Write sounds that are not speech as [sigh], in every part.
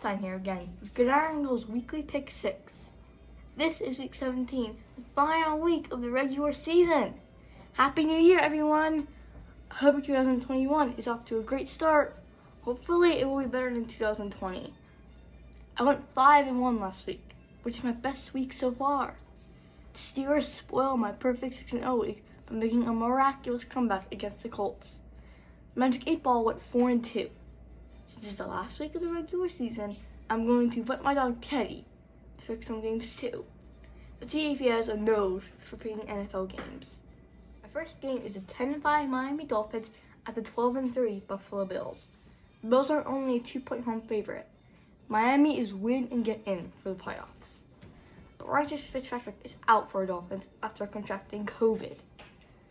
Clementine here again with Good Angles Weekly Pick 6. This is week 17, the final week of the regular season. Happy New Year, everyone! I hope 2021 is off to a great start. Hopefully, it will be better than 2020. I went 5 and 1 last week, which is my best week so far. The Steelers spoiled my perfect 6 0 week by making a miraculous comeback against the Colts. Magic 8 Ball went 4 and 2. Since it's the last week of the regular season, I'm going to put my dog Teddy to pick some games too. Let's see if he has a nose for picking NFL games. My first game is the 10 5 Miami Dolphins at the 12 3 Buffalo Bills. The Bills are only a two point home favorite. Miami is win and get in for the playoffs. But Roger Fitzpatrick is out for the Dolphins after contracting COVID.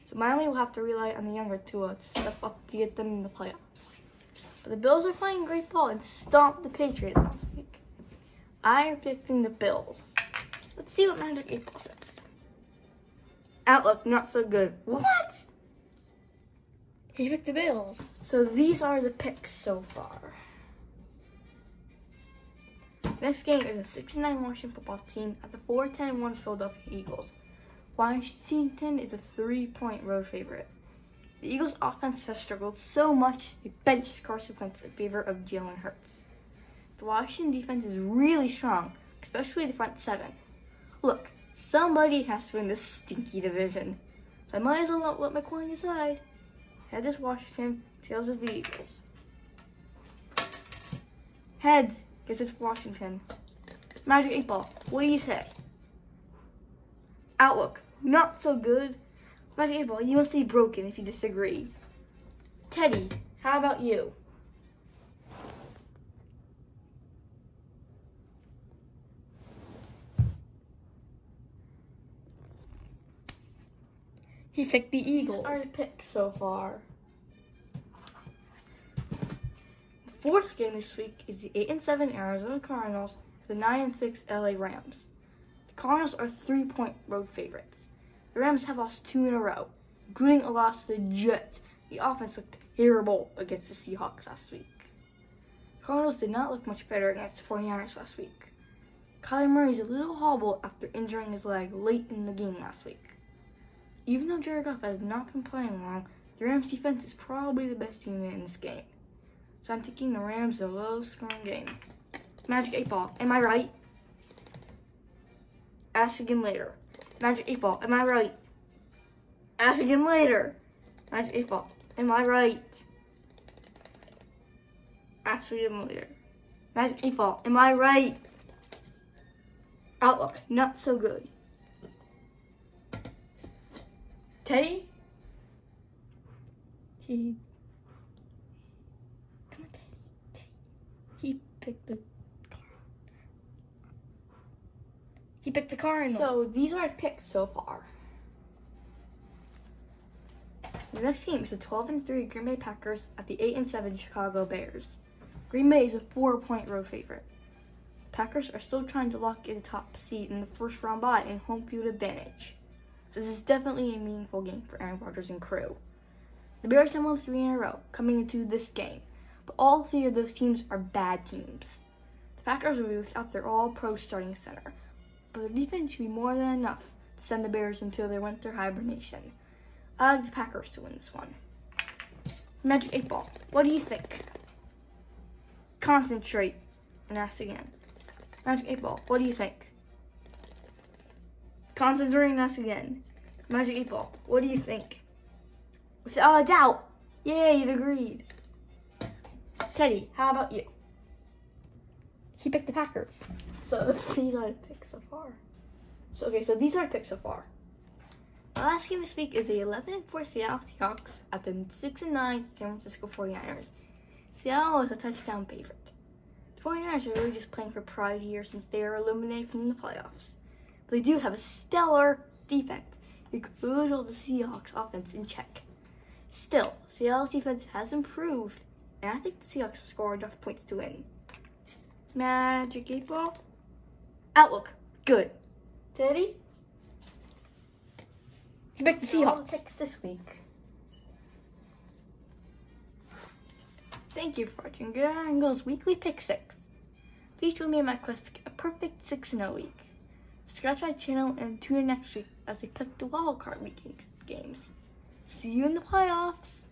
So Miami will have to rely on the younger Tua to step up to get them in the playoffs. The Bills are playing great ball and stomped the Patriots last week. I am picking the Bills. Let's see what Magic 8 Ball says. Outlook, not so good. What? He picked the Bills. So these are the picks so far. Next game is a 6-9 Washington football team at the 4-10-1 Philadelphia Eagles. Washington is a three-point road favorite. The Eagles' offense has struggled so much they benched Carson Wentz in favor of Jalen Hurts. The Washington defense is really strong, especially the front seven. Look, somebody has to win this stinky division, so I might as well let my coin decide. Heads is Washington, tails is the Eagles. Heads, guess it's Washington. Magic 8 Ball, what do you say? Outlook, not so good. Magic 8 Ball, you must be broken if you disagree. Teddy, how about you? He picked the Eagles. Our picks so far. The fourth game this week is the 8 and 7 Arizona Cardinals, the 9 and 6 LA Rams. The Cardinals are three point road favorites. The Rams have lost two in a row, including a loss to the Jets. The offense looked terrible against the Seahawks last week. Cardinals did not look much better against the 49ers last week. Kyler Murray is a little hobbled after injuring his leg late in the game last week. Even though Jared Goff has not been playing well, the Rams defense is probably the best unit in this game. So I'm taking the Rams in a low scoring game. Magic 8 Ball, am I right? Ask again later. Magic 8 Ball, am I right? Ask again later. Magic 8 Ball, am I right? Ask again later. Magic 8 Ball, am I right? Outlook, not so good. Teddy? He. Come on, Teddy. Teddy. He picked the. He picked the Cardinals. So these are our picks so far. The next game is the 12 and 3 Green Bay Packers at the 8 and 7 Chicago Bears. Green Bay is a four point road favorite. Packers are still trying to lock in the top seed in the first round bye and home field advantage. So this is definitely a meaningful game for Aaron Rodgers and crew. The Bears have won three in a row coming into this game, but all three of those teams are bad teams. The Packers will be without their all-pro starting center, but defense should be more than enough to send the Bears until they went their winter hibernation. I like the Packers to win this one. Magic 8 Ball, what do you think? Concentrate and ask again. Magic 8 Ball, what do you think? Concentrate and ask again. Magic 8 Ball, what do you think? Without a doubt, yay, it agreed. Teddy, how about you? He picked the Packers. So [laughs] these are the picks so far. So okay, so these are the picks so far. The last game this week is the 11 and 4 Seattle Seahawks at the 6 and 9 San Francisco 49ers. Seattle is a touchdown favorite. The 49ers are really just playing for pride here since they are eliminated from the playoffs. But they do have a stellar defense who could hold the Seahawks offense in check. Still, Seattle's defense has improved, and I think the Seahawks will score enough points to win. Magic 8 Ball. Outlook. Good. Teddy? He picked the Seahawks. picks this week. Thank you for watching Good Angles Weekly Pick 6. Please join me in my quest to get a perfect 6 0 week. Subscribe to my channel and tune in next week as I pick the wild card week games. See you in the playoffs.